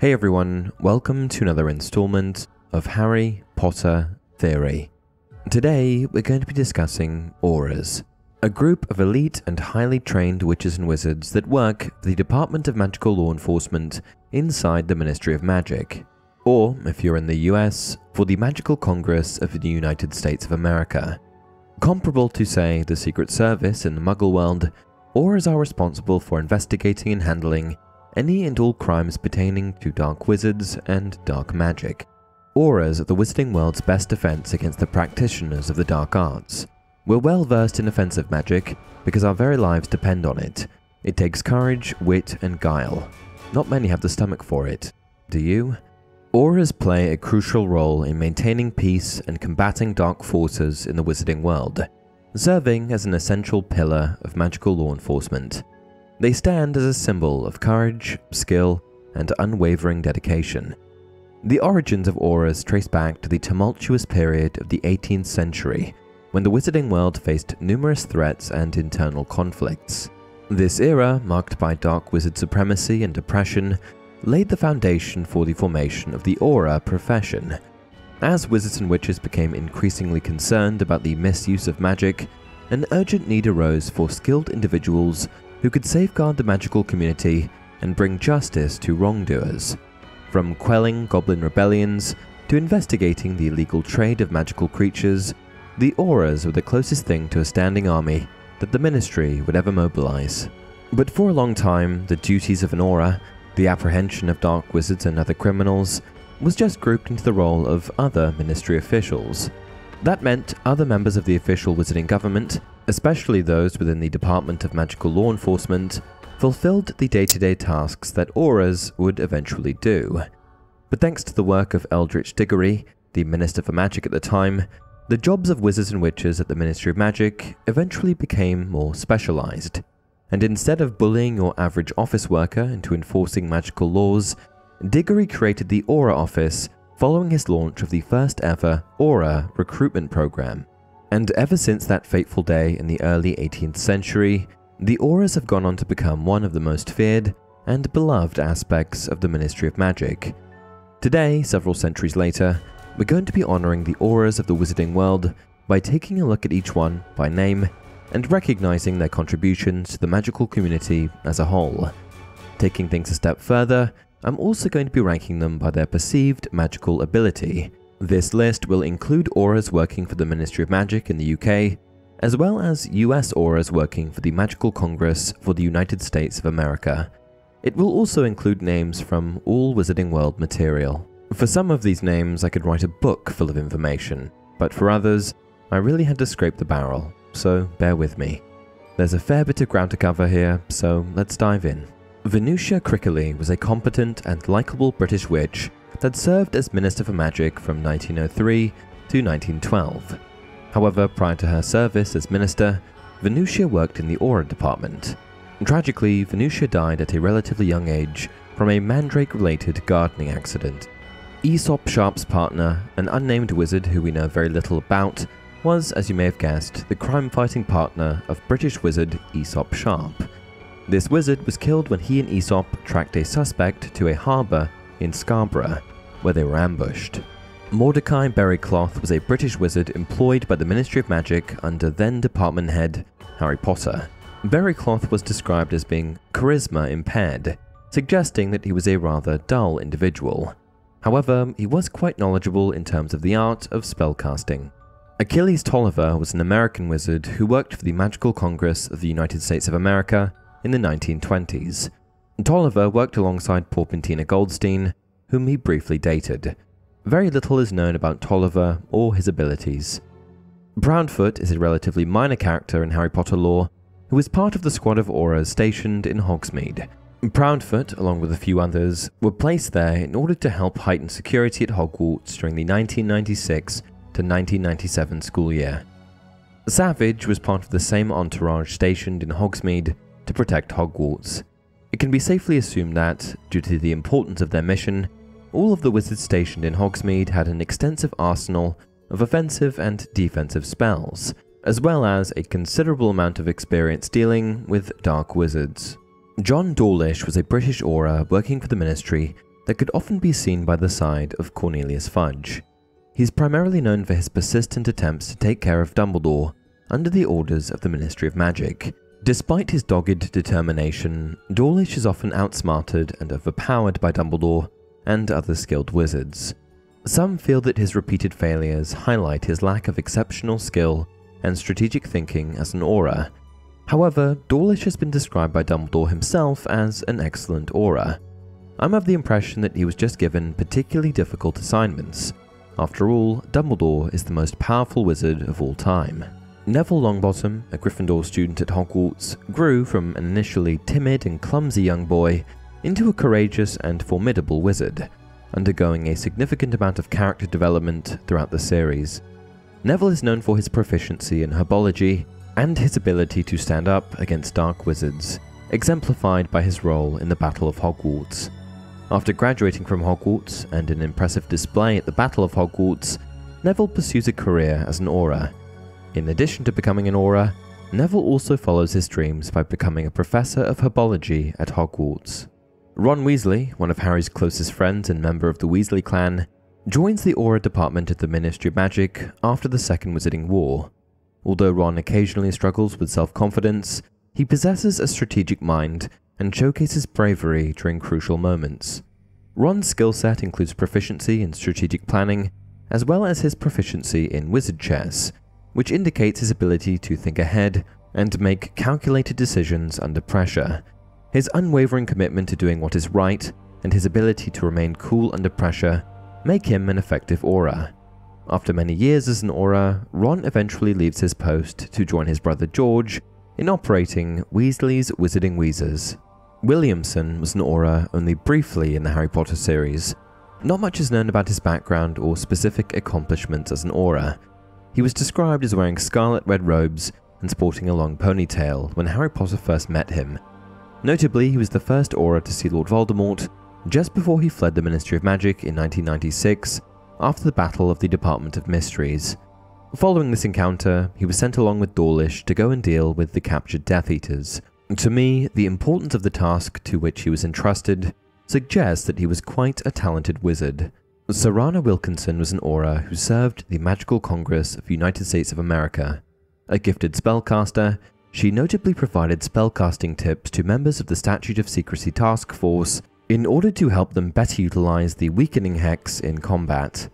Hey everyone, welcome to another installment of Harry Potter Theory. Today we're going to be discussing Aurors, a group of elite and highly trained witches and wizards that work for the Department of Magical Law Enforcement inside the Ministry of Magic, or, if you're in the US, for the Magical Congress of the United States of America. Comparable to, say, the Secret Service in the Muggle world, Aurors are responsible for investigating and handling any and all crimes pertaining to dark wizards and dark magic. Aurors are the wizarding world's best defense against the practitioners of the dark arts. We're well versed in offensive magic because our very lives depend on it. It takes courage, wit, and guile. Not many have the stomach for it. Do you? Aurors play a crucial role in maintaining peace and combating dark forces in the wizarding world, serving as an essential pillar of magical law enforcement. They stand as a symbol of courage, skill, and unwavering dedication. The origins of Aurors trace back to the tumultuous period of the 18th century, when the wizarding world faced numerous threats and internal conflicts. This era, marked by dark wizard supremacy and oppression, laid the foundation for the formation of the Auror profession. As wizards and witches became increasingly concerned about the misuse of magic, an urgent need arose for skilled individuals who could safeguard the magical community and bring justice to wrongdoers. From quelling goblin rebellions to investigating the illegal trade of magical creatures, the Aurors were the closest thing to a standing army that the ministry would ever mobilize. But for a long time, the duties of an Auror, the apprehension of dark wizards and other criminals, was just grouped into the role of other ministry officials. That meant other members of the official wizarding government especially those within the Department of Magical Law Enforcement, fulfilled the day to day tasks that Aurors would eventually do. But thanks to the work of Eldritch Diggory, the Minister for Magic at the time, the jobs of wizards and witches at the Ministry of Magic eventually became more specialized. And instead of bullying your average office worker into enforcing magical laws, Diggory created the Auror Office following his launch of the first ever Auror recruitment program. And ever since that fateful day in the early 18th century, the Aurors have gone on to become one of the most feared and beloved aspects of the Ministry of Magic. Today, several centuries later, we're going to be honoring the Aurors of the wizarding world by taking a look at each one by name and recognizing their contributions to the magical community as a whole. Taking things a step further, I'm also going to be ranking them by their perceived magical ability, this list will include Aurors working for the Ministry of Magic in the UK, as well as US Aurors working for the Magical Congress for the United States of America. It will also include names from all Wizarding World material. For some of these names, I could write a book full of information, but for others, I really had to scrape the barrel, so bear with me. There's a fair bit of ground to cover here, so let's dive in. Venusia Crickley was a competent and likable British witch that served as Minister for Magic from 1903 to 1912. However, prior to her service as minister, Venusia worked in the Auror department. Tragically, Venusia died at a relatively young age from a mandrake related gardening accident. Aesop Sharp's partner, an unnamed wizard who we know very little about, was, as you may have guessed, the crime fighting partner of British wizard Aesop Sharp. This wizard was killed when he and Aesop tracked a suspect to a harbour in Scarborough, where they were ambushed. Mordecai Berrycloth was a British wizard employed by the Ministry of Magic under then department head Harry Potter. Berrycloth was described as being charisma impaired, suggesting that he was a rather dull individual. However, he was quite knowledgeable in terms of the art of spellcasting. Achilles Tolliver was an American wizard who worked for the Magical Congress of the United States of America in the 1920s. Tolliver worked alongside Porpentina Goldstein, whom he briefly dated. Very little is known about Tolliver or his abilities. Brownfoot is a relatively minor character in Harry Potter lore who is part of the squad of Aurors stationed in Hogsmeade. Brownfoot, along with a few others, were placed there in order to help heighten security at Hogwarts during the 1996 to 1997 school year. Savage was part of the same entourage stationed in Hogsmeade to protect Hogwarts. It can be safely assumed that, due to the importance of their mission, all of the wizards stationed in Hogsmeade had an extensive arsenal of offensive and defensive spells, as well as a considerable amount of experience dealing with dark wizards. John Dawlish was a British Auror working for the Ministry that could often be seen by the side of Cornelius Fudge. He's primarily known for his persistent attempts to take care of Dumbledore under the orders of the Ministry of Magic. Despite his dogged determination, Dawlish is often outsmarted and overpowered by Dumbledore and other skilled wizards. Some feel that his repeated failures highlight his lack of exceptional skill and strategic thinking as an Auror. However, Dawlish has been described by Dumbledore himself as an excellent Auror. I'm of the impression that he was just given particularly difficult assignments. After all, Dumbledore is the most powerful wizard of all time. Neville Longbottom, a Gryffindor student at Hogwarts, grew from an initially timid and clumsy young boy into a courageous and formidable wizard, undergoing a significant amount of character development throughout the series. Neville is known for his proficiency in herbology and his ability to stand up against dark wizards, exemplified by his role in the Battle of Hogwarts. After graduating from Hogwarts and an impressive display at the Battle of Hogwarts, Neville pursues a career as an Auror. In addition to becoming an Auror, Neville also follows his dreams by becoming a professor of herbology at Hogwarts. Ron Weasley, one of Harry's closest friends and member of the Weasley clan, joins the Auror department at the Ministry of Magic after the Second Wizarding War. Although Ron occasionally struggles with self confidence, he possesses a strategic mind and showcases bravery during crucial moments. Ron's skill set includes proficiency in strategic planning, as well as his proficiency in wizard chess, which indicates his ability to think ahead and make calculated decisions under pressure. His unwavering commitment to doing what is right and his ability to remain cool under pressure make him an effective Auror. After many years as an Auror, Ron eventually leaves his post to join his brother George in operating Weasley's Wizarding Wheezers. Williamson was an Auror only briefly in the Harry Potter series. Not much is known about his background or specific accomplishments as an Auror. He was described as wearing scarlet red robes and sporting a long ponytail when Harry Potter first met him. Notably, he was the first Auror to see Lord Voldemort just before he fled the Ministry of Magic in 1996 after the Battle of the Department of Mysteries. Following this encounter, he was sent along with Dawlish to go and deal with the captured Death Eaters. To me, the importance of the task to which he was entrusted suggests that he was quite a talented wizard. Serana Wilkinson was an Auror who served the Magical Congress of the United States of America. A gifted spellcaster, she notably provided spellcasting tips to members of the Statute of Secrecy Task Force in order to help them better utilize the weakening hex in combat.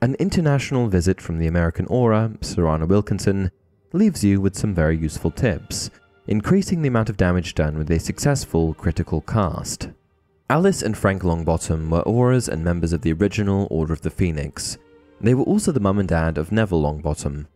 An international visit from the American Auror, Serana Wilkinson, leaves you with some very useful tips, increasing the amount of damage done with a successful critical cast. Alice and Frank Longbottom were Aurors and members of the original Order of the Phoenix. They were also the mum and dad of Neville Longbottom.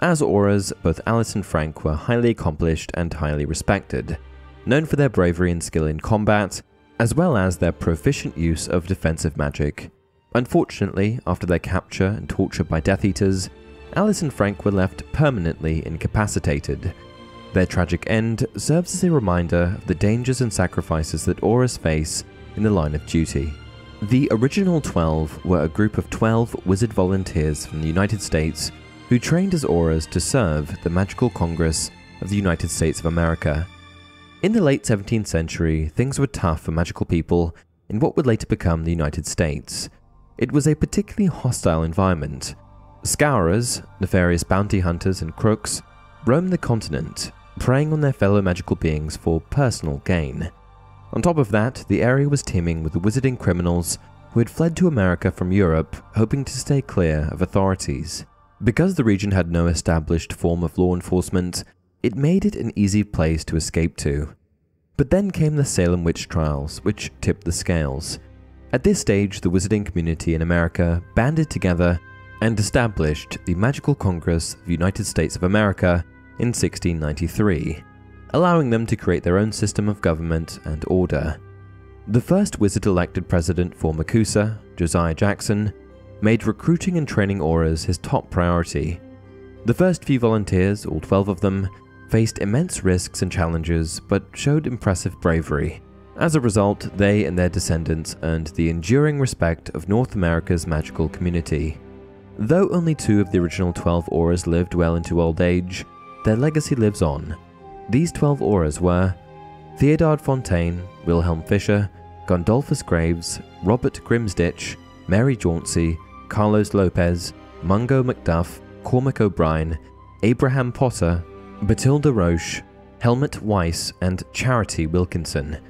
As Aurors, both Alice and Frank were highly accomplished and highly respected, known for their bravery and skill in combat, as well as their proficient use of defensive magic. Unfortunately, after their capture and torture by Death Eaters, Alice and Frank were left permanently incapacitated. Their tragic end serves as a reminder of the dangers and sacrifices that Aurors face in the line of duty. The original 12 were a group of 12 wizard volunteers from the United States who trained as Aurors to serve the Magical Congress of the United States of America in the late 17th century, things were tough for magical people in what would later become the United States. It was a particularly hostile environment. Scourers, nefarious bounty hunters, and crooks roamed the continent, preying on their fellow magical beings for personal gain. On top of that, the area was teeming with wizarding criminals who had fled to America from Europe, hoping to stay clear of authorities. Because the region had no established form of law enforcement, it made it an easy place to escape to. But then came the Salem witch trials, which tipped the scales. At this stage, the wizarding community in America banded together and established the Magical Congress of the United States of America in 1693, allowing them to create their own system of government and order. The first wizard elected president for MACUSA, Josiah Jackson, made recruiting and training Aurors his top priority. The first few volunteers, all 12 of them, faced immense risks and challenges, but showed impressive bravery. As a result, they and their descendants earned the enduring respect of North America's magical community. Though only two of the original 12 Aurors lived well into old age, their legacy lives on. These 12 Aurors were Theodard Fontaine, Wilhelm Fischer, Gondolphus Graves, Robert Grimsditch, Mary Jauncey, Carlos Lopez, Mungo Macduff, Cormac O'Brien, Abraham Potter, Batilda Roche, Helmut Weiss, and Charity Wilkinson.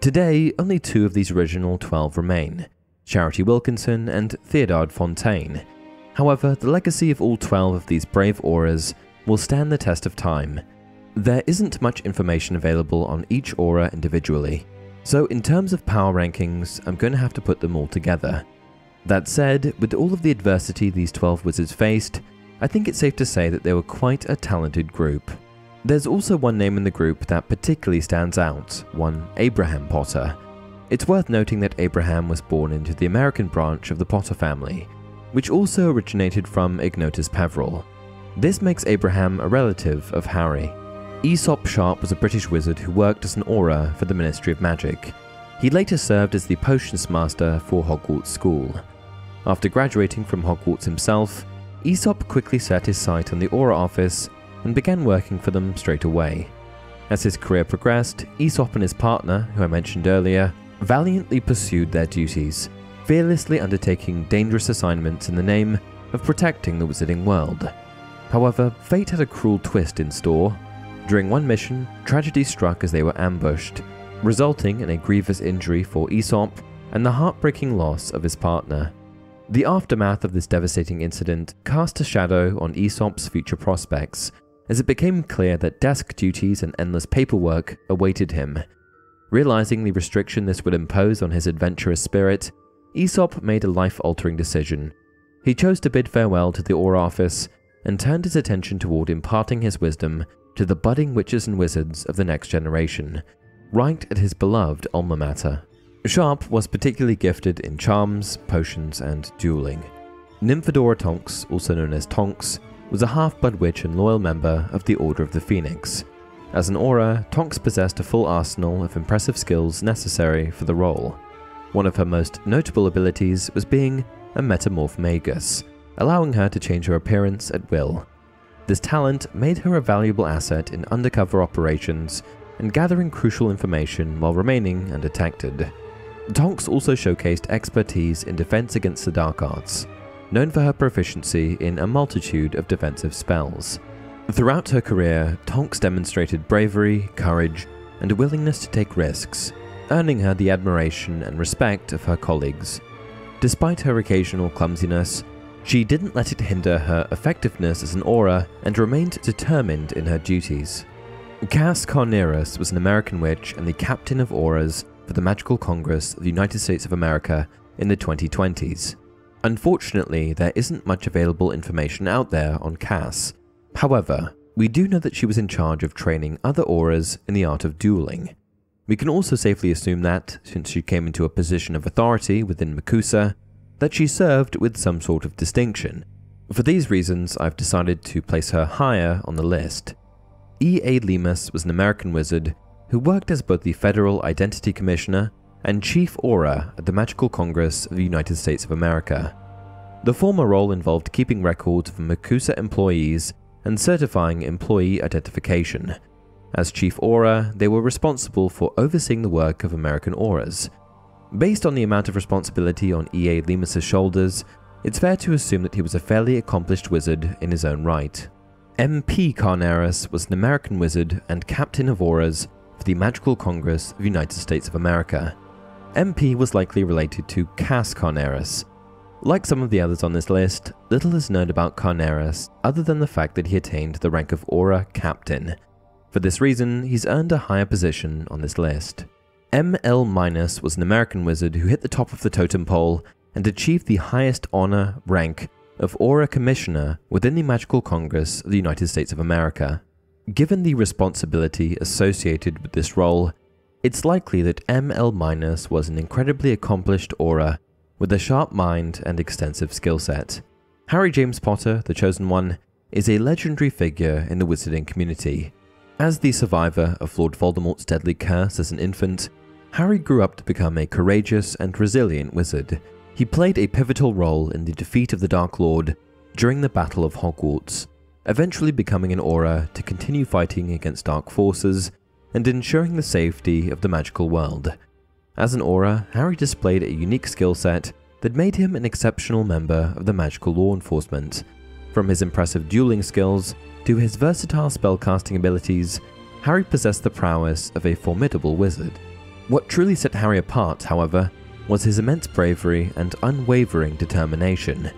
Today, only two of these original 12 remain Charity Wilkinson and Theodard Fontaine. However, the legacy of all 12 of these brave Aurors will stand the test of time. There isn't much information available on each Auror individually, so in terms of power rankings, I'm going to have to put them all together. That said, with all of the adversity these 12 wizards faced, I think it's safe to say that they were quite a talented group. There's also one name in the group that particularly stands out, one Abraham Potter. It's worth noting that Abraham was born into the American branch of the Potter family, which also originated from Ignotus Peverell. This makes Abraham a relative of Harry. Aesop Sharp was a British wizard who worked as an Auror for the Ministry of Magic. He later served as the potions master for Hogwarts School. After graduating from Hogwarts himself, Aesop quickly set his sight on the Auror office and began working for them straight away. As his career progressed, Aesop and his partner, who I mentioned earlier, valiantly pursued their duties, fearlessly undertaking dangerous assignments in the name of protecting the wizarding world. However, fate had a cruel twist in store. During one mission, tragedy struck as they were ambushed, resulting in a grievous injury for Aesop and the heartbreaking loss of his partner. The aftermath of this devastating incident cast a shadow on Aesop's future prospects, as it became clear that desk duties and endless paperwork awaited him. Realizing the restriction this would impose on his adventurous spirit, Aesop made a life altering decision. He chose to bid farewell to the Auror office and turned his attention toward imparting his wisdom to the budding witches and wizards of the next generation, right at his beloved alma mater. Sharp was particularly gifted in charms, potions, and dueling. Nymphadora Tonks, also known as Tonks, was a half-blood witch and loyal member of the Order of the Phoenix. As an Auror, Tonks possessed a full arsenal of impressive skills necessary for the role. One of her most notable abilities was being a Metamorphmagus, allowing her to change her appearance at will. This talent made her a valuable asset in undercover operations and gathering crucial information while remaining undetected. Tonks also showcased expertise in defense against the dark arts, known for her proficiency in a multitude of defensive spells. Throughout her career, Tonks demonstrated bravery, courage, and a willingness to take risks, earning her the admiration and respect of her colleagues. Despite her occasional clumsiness, she didn't let it hinder her effectiveness as an Auror and remained determined in her duties. Cass Carneros was an American witch and the captain of Aurors for the Magical Congress of the United States of America in the 2020s. Unfortunately, there isn't much available information out there on Cass. However, we do know that she was in charge of training other Aurors in the art of dueling. We can also safely assume that, since she came into a position of authority within MACUSA, that she served with some sort of distinction. For these reasons, I've decided to place her higher on the list. E.A. Lemus was an American wizard who worked as both the Federal Identity Commissioner and Chief Auror at the Magical Congress of the United States of America. The former role involved keeping records of MACUSA employees and certifying employee identification. As Chief Auror, they were responsible for overseeing the work of American Aurors. Based on the amount of responsibility on E.A. Lemus's shoulders, it's fair to assume that he was a fairly accomplished wizard in his own right. MP Carneros was an American wizard and captain of Aurors the Magical Congress of United States of America. MP was likely related to Cass Carneros. Like some of the others on this list, little is known about Carneros other than the fact that he attained the rank of Auror Captain. For this reason, he's earned a higher position on this list. ML Minus was an American wizard who hit the top of the totem pole and achieved the highest honor rank of Auror Commissioner within the Magical Congress of the United States of America. Given the responsibility associated with this role, it's likely that ML- was an incredibly accomplished Auror with a sharp mind and extensive skill set. Harry James Potter, the Chosen One, is a legendary figure in the wizarding community. As the survivor of Lord Voldemort's deadly curse as an infant, Harry grew up to become a courageous and resilient wizard. He played a pivotal role in the defeat of the Dark Lord during the Battle of Hogwarts, eventually becoming an Auror to continue fighting against dark forces and ensuring the safety of the magical world. As an Auror, Harry displayed a unique skill set that made him an exceptional member of the magical law enforcement. From his impressive dueling skills to his versatile spellcasting abilities, Harry possessed the prowess of a formidable wizard. What truly set Harry apart, however, was his immense bravery and unwavering determination.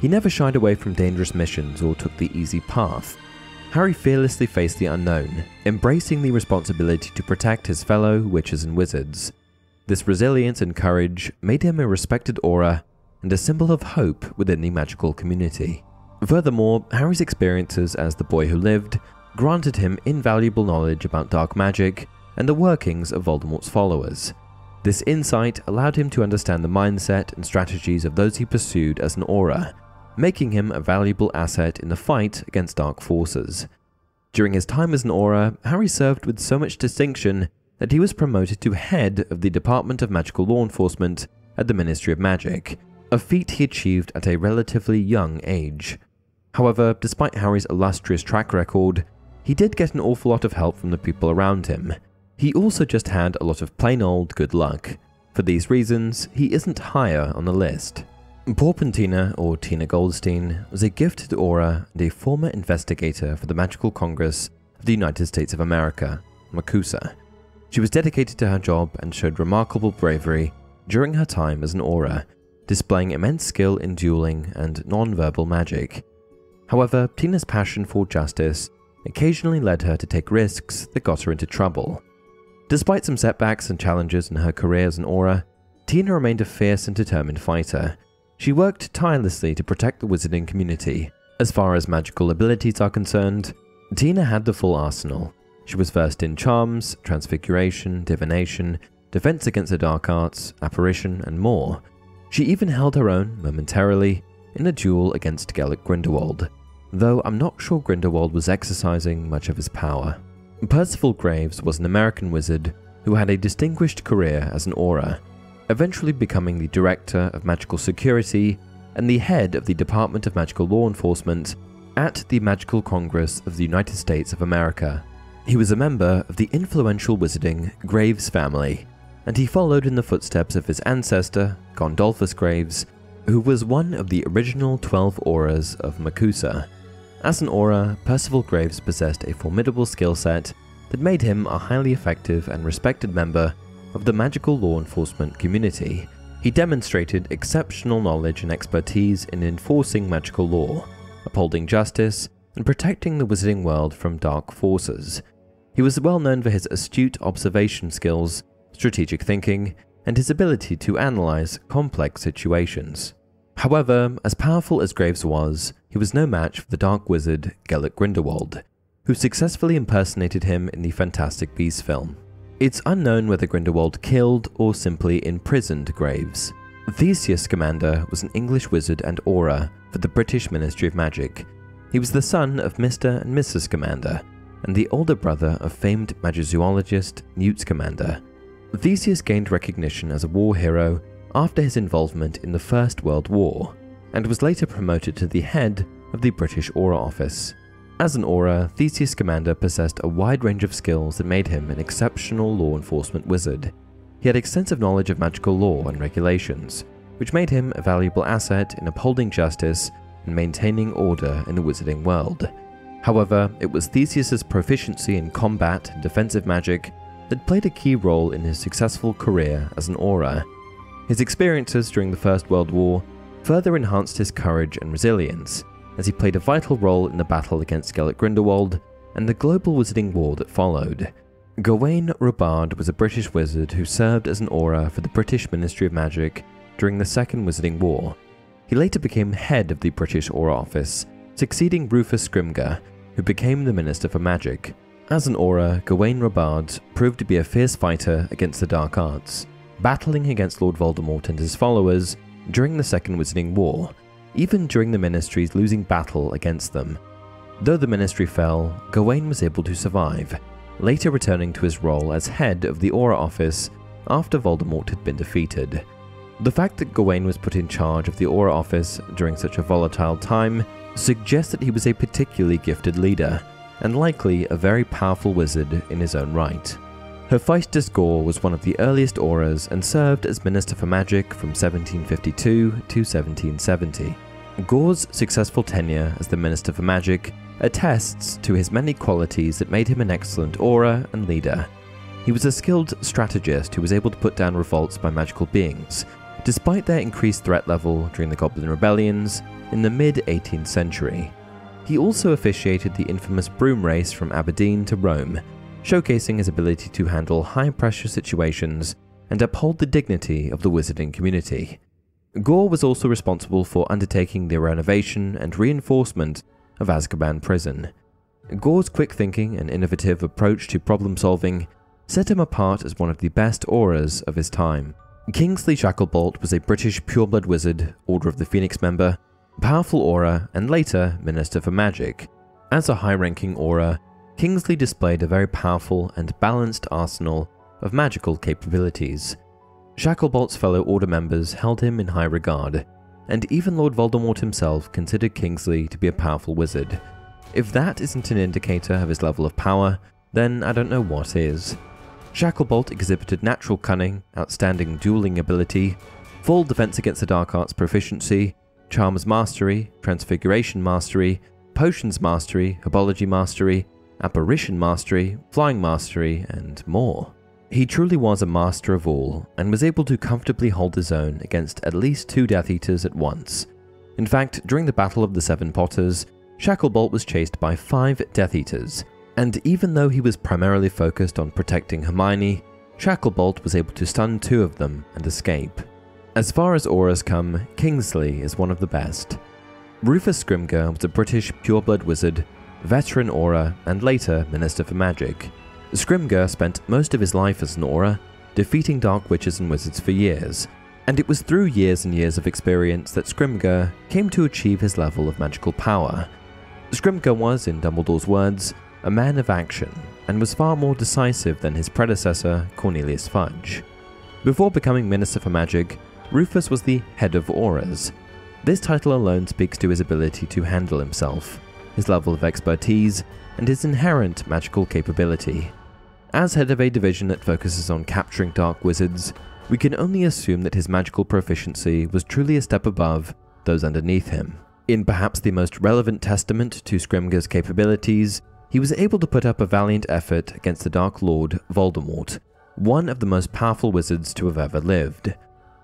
He never shied away from dangerous missions or took the easy path. Harry fearlessly faced the unknown, embracing the responsibility to protect his fellow witches and wizards. This resilience and courage made him a respected Auror and a symbol of hope within the magical community. Furthermore, Harry's experiences as the boy who lived granted him invaluable knowledge about dark magic and the workings of Voldemort's followers. This insight allowed him to understand the mindset and strategies of those he pursued as an Auror, making him a valuable asset in the fight against dark forces. During his time as an Auror, Harry served with so much distinction that he was promoted to head of the Department of Magical Law Enforcement at the Ministry of Magic, a feat he achieved at a relatively young age. However, despite Harry's illustrious track record, he did get an awful lot of help from the people around him. He also just had a lot of plain old good luck. For these reasons, he isn't higher on the list. Porpentina, or Tina Goldstein, was a gifted Auror and a former investigator for the Magical Congress of the United States of America, MACUSA. She was dedicated to her job and showed remarkable bravery during her time as an Auror, displaying immense skill in dueling and non-verbal magic. However, Tina's passion for justice occasionally led her to take risks that got her into trouble. Despite some setbacks and challenges in her career as an Auror, Tina remained a fierce and determined fighter. She worked tirelessly to protect the wizarding community. As far as magical abilities are concerned, Tina had the full arsenal. She was versed in charms, transfiguration, divination, defense against the dark arts, apparition, and more. She even held her own, momentarily, in a duel against Gellert Grindelwald, though I'm not sure Grindelwald was exercising much of his power. Percival Graves was an American wizard who had a distinguished career as an Auror, eventually becoming the Director of Magical Security and the head of the Department of Magical Law Enforcement at the Magical Congress of the United States of America. He was a member of the influential wizarding Graves family, and he followed in the footsteps of his ancestor, Gondolphus Graves, who was one of the original 12 Aurors of MACUSA. As an Auror, Percival Graves possessed a formidable skill set that made him a highly effective and respected member of the magical law enforcement community. He demonstrated exceptional knowledge and expertise in enforcing magical law, upholding justice, and protecting the wizarding world from dark forces. He was well known for his astute observation skills, strategic thinking, and his ability to analyze complex situations. However, as powerful as Graves was, he was no match for the dark wizard Gellert Grindelwald, who successfully impersonated him in the Fantastic Beasts film. It's unknown whether Grindelwald killed or simply imprisoned Graves. Theseus Scamander was an English wizard and Auror for the British Ministry of Magic. He was the son of Mr. and Mrs. Scamander, and the older brother of famed magizoologist Newt Scamander. Theseus gained recognition as a war hero after his involvement in the First World War, and was later promoted to the head of the British Auror Office. As an Auror, Theseus Scamander possessed a wide range of skills that made him an exceptional law enforcement wizard. He had extensive knowledge of magical law and regulations, which made him a valuable asset in upholding justice and maintaining order in the wizarding world. However, it was Theseus's proficiency in combat and defensive magic that played a key role in his successful career as an Auror. His experiences during the First World War further enhanced his courage and resilience, as he played a vital role in the battle against Gellert Grindelwald and the global wizarding war that followed. Gawain Robard was a British wizard who served as an Auror for the British Ministry of Magic during the Second Wizarding War. He later became head of the British Auror Office, succeeding Rufus Scrimgeour, who became the Minister for Magic. As an Auror, Gawain Robard proved to be a fierce fighter against the dark arts, battling against Lord Voldemort and his followers during the Second Wizarding War, even during the Ministry's losing battle against them. Though the Ministry fell, Gawain was able to survive, later returning to his role as head of the Auror Office after Voldemort had been defeated. The fact that Gawain was put in charge of the Auror Office during such a volatile time suggests that he was a particularly gifted leader, and likely a very powerful wizard in his own right. Hephaestus Gore was one of the earliest Aurors and served as Minister for Magic from 1752 to 1770. Gore's successful tenure as the Minister for Magic attests to his many qualities that made him an excellent Auror and leader. He was a skilled strategist who was able to put down revolts by magical beings, despite their increased threat level during the Goblin rebellions in the mid 18th century. He also officiated the infamous broom race from Aberdeen to Rome, showcasing his ability to handle high pressure situations and uphold the dignity of the wizarding community. Gore was also responsible for undertaking the renovation and reinforcement of Azkaban prison. Gore's quick thinking and innovative approach to problem solving set him apart as one of the best Aurors of his time. Kingsley Shacklebolt was a British pureblood wizard, Order of the Phoenix member, powerful Auror, and later Minister for Magic. As a high ranking Auror, Kingsley displayed a very powerful and balanced arsenal of magical capabilities. Shacklebolt's fellow Order members held him in high regard, and even Lord Voldemort himself considered Kingsley to be a powerful wizard. If that isn't an indicator of his level of power, then I don't know what is. Shacklebolt exhibited natural cunning, outstanding dueling ability, full defense against the dark arts proficiency, charms mastery, transfiguration mastery, potions mastery, herbology mastery, apparition mastery, flying mastery, and more. He truly was a master of all, and was able to comfortably hold his own against at least two Death Eaters at once. In fact, during the Battle of the Seven Potters, Shacklebolt was chased by five Death Eaters, and even though he was primarily focused on protecting Hermione, Shacklebolt was able to stun two of them and escape. As far as Aurors come, Kingsley is one of the best. Rufus Scrimgeour was a British pureblood wizard, veteran Auror, and later Minister for Magic. Scrimgeour spent most of his life as an Auror, defeating dark witches and wizards for years, and it was through years and years of experience that Scrimgeour came to achieve his level of magical power. Scrimgeour was, in Dumbledore's words, a man of action, and was far more decisive than his predecessor, Cornelius Fudge. Before becoming Minister for Magic, Rufus was the head of Aurors. This title alone speaks to his ability to handle himself, his level of expertise, and his inherent magical capability. As head of a division that focuses on capturing dark wizards, we can only assume that his magical proficiency was truly a step above those underneath him. In perhaps the most relevant testament to Scrimgeour's capabilities, he was able to put up a valiant effort against the Dark Lord, Voldemort, one of the most powerful wizards to have ever lived.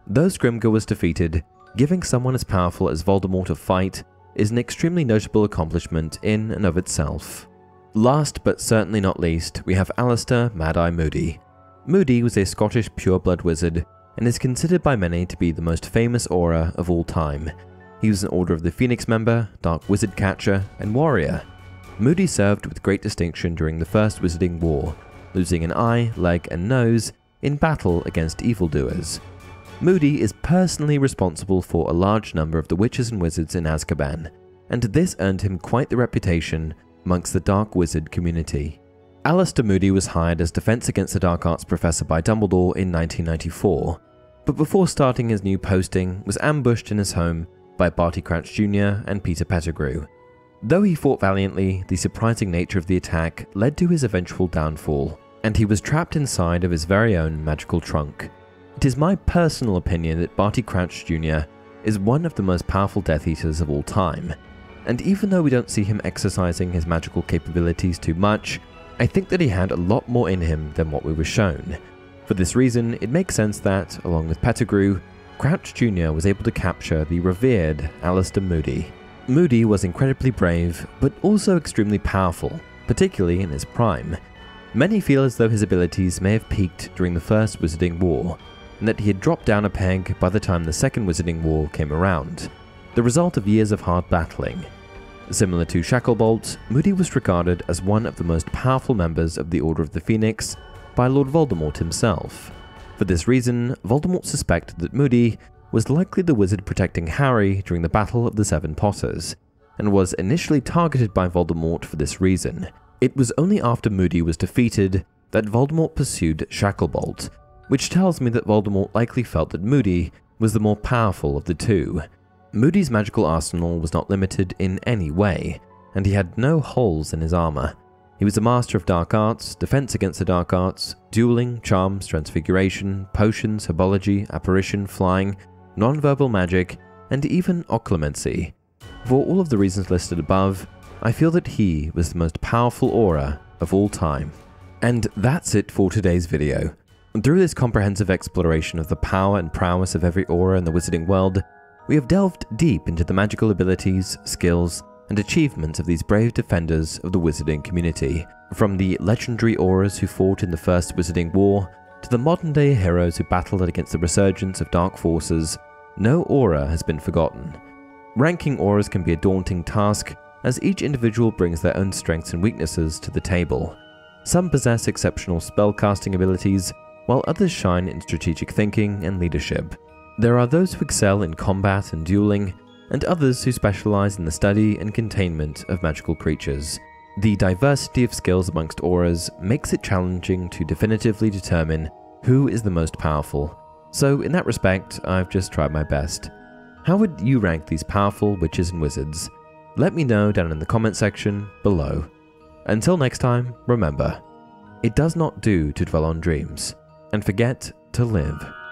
Though Scrimgeour was defeated, giving someone as powerful as Voldemort a fight is an extremely notable accomplishment in and of itself. Last but certainly not least, we have Alastor Mad Eye Moody. Moody was a Scottish pureblood wizard and is considered by many to be the most famous Auror of all time. He was an Order of the Phoenix member, Dark Wizard Catcher, and Warrior. Moody served with great distinction during the First Wizarding War, losing an eye, leg, and nose in battle against evildoers. Moody is personally responsible for a large number of the witches and wizards in Azkaban, and this earned him quite the reputation amongst the Dark Wizard community. Alastor Moody was hired as Defense Against the Dark Arts professor by Dumbledore in 1994, but before starting his new posting was ambushed in his home by Barty Crouch Jr. and Peter Pettigrew, Though he fought valiantly, the surprising nature of the attack led to his eventual downfall, and he was trapped inside of his very own magical trunk. It is my personal opinion that Barty Crouch Jr. is one of the most powerful Death Eaters of all time, and even though we don't see him exercising his magical capabilities too much, I think that he had a lot more in him than what we were shown. For this reason, it makes sense that, along with Pettigrew, Crouch Jr. was able to capture the revered Alastor Moody. Moody was incredibly brave, but also extremely powerful, particularly in his prime. Many feel as though his abilities may have peaked during the First Wizarding War, and that he had dropped down a peg by the time the Second Wizarding War came around, the result of years of hard battling. Similar to Shacklebolt, Moody was regarded as one of the most powerful members of the Order of the Phoenix by Lord Voldemort himself. For this reason, Voldemort suspected that Moody was likely the wizard protecting Harry during the Battle of the Seven Potters, and was initially targeted by Voldemort for this reason. It was only after Moody was defeated that Voldemort pursued Shacklebolt, which tells me that Voldemort likely felt that Moody was the more powerful of the two. Moody's magical arsenal was not limited in any way, and he had no holes in his armor. He was a master of dark arts, defense against the dark arts, dueling, charms, transfiguration, potions, herbology, apparition, flying, non-verbal magic, and even occlumency. For all of the reasons listed above, I feel that he was the most powerful Auror of all time. And that's it for today's video. Through this comprehensive exploration of the power and prowess of every Auror in the wizarding world, we have delved deep into the magical abilities, skills, and achievements of these brave defenders of the wizarding community. From the legendary Aurors who fought in the First Wizarding War, to the modern day heroes who battled against the resurgence of dark forces, no Auror has been forgotten. Ranking Aurors can be a daunting task, as each individual brings their own strengths and weaknesses to the table. Some possess exceptional spellcasting abilities, while others shine in strategic thinking and leadership. There are those who excel in combat and dueling, and others who specialize in the study and containment of magical creatures. The diversity of skills amongst Aurors makes it challenging to definitively determine who is the most powerful, so in that respect, I've just tried my best. How would you rank these powerful witches and wizards? Let me know down in the comment section below. Until next time, remember, it does not do to dwell on dreams and forget to live.